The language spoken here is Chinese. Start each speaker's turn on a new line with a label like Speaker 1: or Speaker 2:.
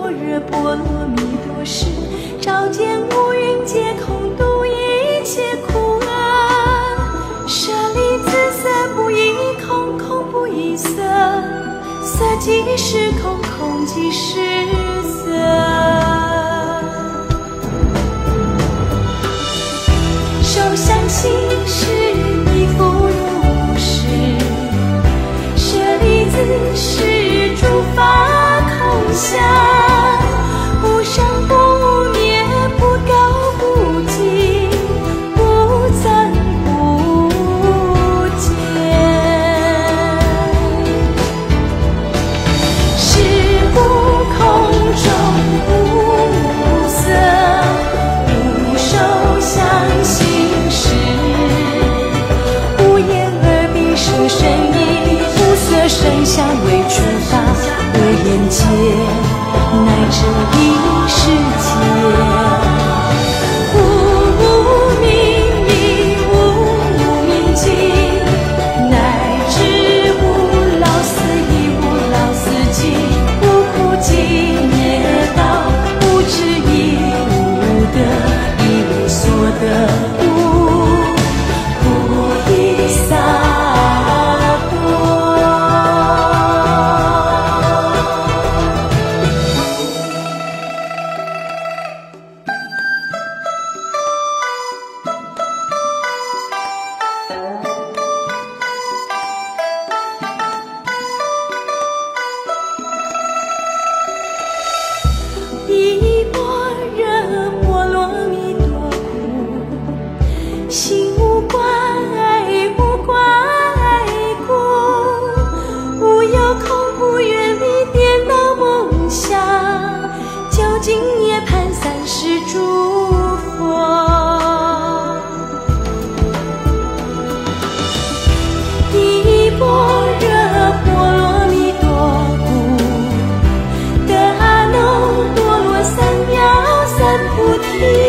Speaker 1: 般若波罗蜜多时，照见五蕴皆空，度一切苦厄。舍利子，色不异空，空不异色，色即是空，空即是色。受想行识。声音，暮色剩下未出发。我的